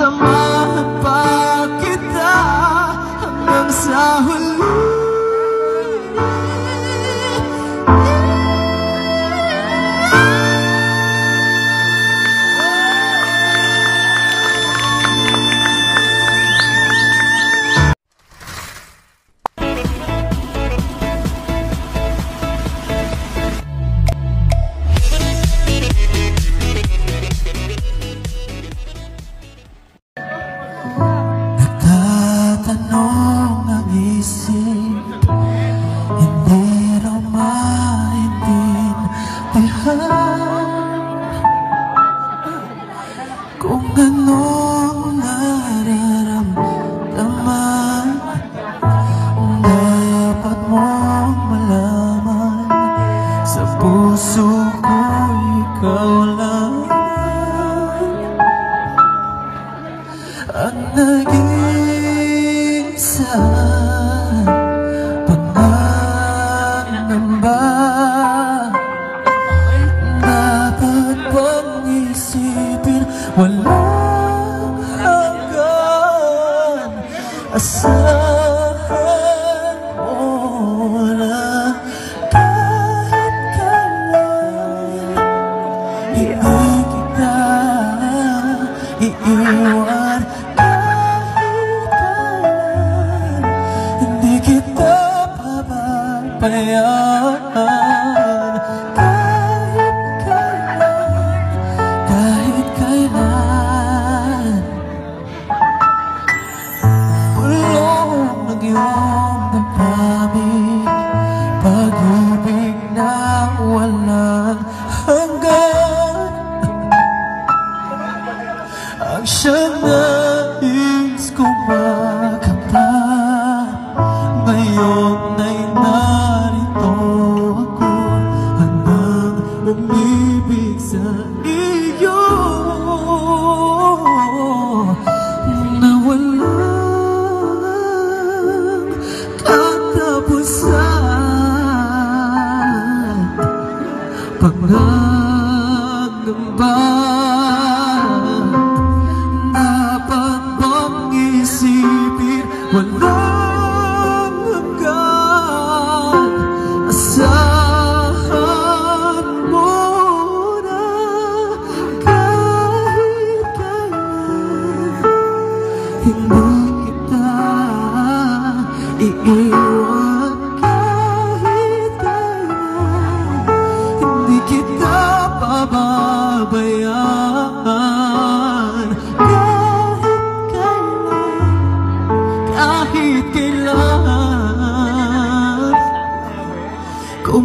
sama pa Kung ano ang nararamdaman Dapat mong malaman. Sa puso ko ikaw lang. Ang nag-isa Wala hanggang asahan. Mo na kahit kailan. Hindi kita iiwan kahit kailan. Hindi kita pababayaan pangangamba Dapat mong isipin walang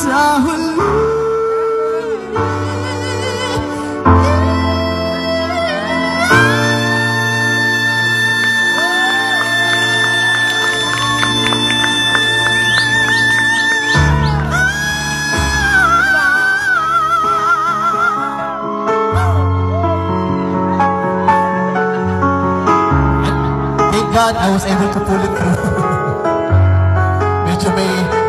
عساه God, I was able to pull it through. Medyo may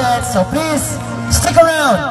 So please, stick around.